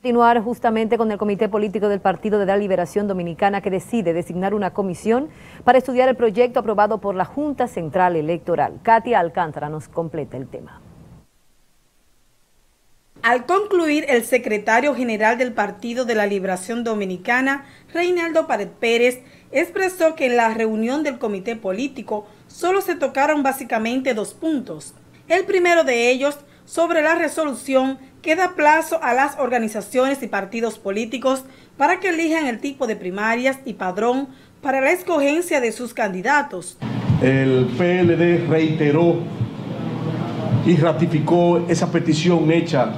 Continuar justamente con el Comité Político del Partido de la Liberación Dominicana que decide designar una comisión para estudiar el proyecto aprobado por la Junta Central Electoral. Katia Alcántara nos completa el tema. Al concluir, el secretario general del Partido de la Liberación Dominicana, Reinaldo Pared Pérez, expresó que en la reunión del comité político solo se tocaron básicamente dos puntos. El primero de ellos sobre la resolución que da plazo a las organizaciones y partidos políticos para que elijan el tipo de primarias y padrón para la escogencia de sus candidatos. El PLD reiteró y ratificó esa petición hecha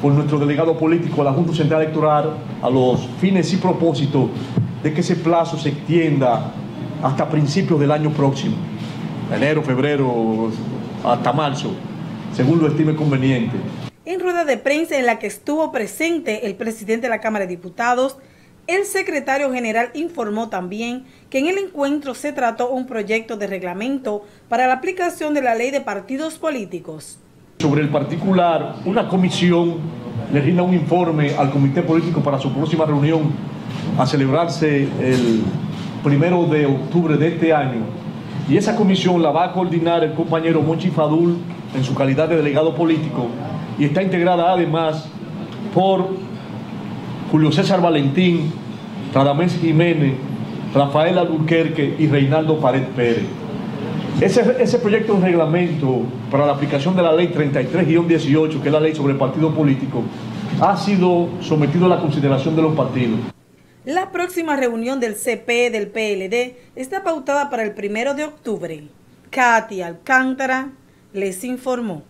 por nuestro delegado político a la Junta Central Electoral a los fines y propósitos de que ese plazo se extienda hasta principios del año próximo, enero, febrero, hasta marzo según lo estime conveniente. En rueda de prensa en la que estuvo presente el presidente de la Cámara de Diputados, el secretario general informó también que en el encuentro se trató un proyecto de reglamento para la aplicación de la ley de partidos políticos. Sobre el particular, una comisión le rinda un informe al comité político para su próxima reunión a celebrarse el primero de octubre de este año. Y esa comisión la va a coordinar el compañero Monchi Fadul en su calidad de delegado político y está integrada además por Julio César Valentín, Radamés Jiménez, Rafael Albuquerque y Reinaldo Pared Pérez. Ese, proyecto de reglamento para la aplicación de la ley 33-18, que es la ley sobre partido político, ha sido sometido a la consideración de los partidos. La próxima reunión del CP del PLD está pautada para el primero de octubre. Katy Alcántara, les informó.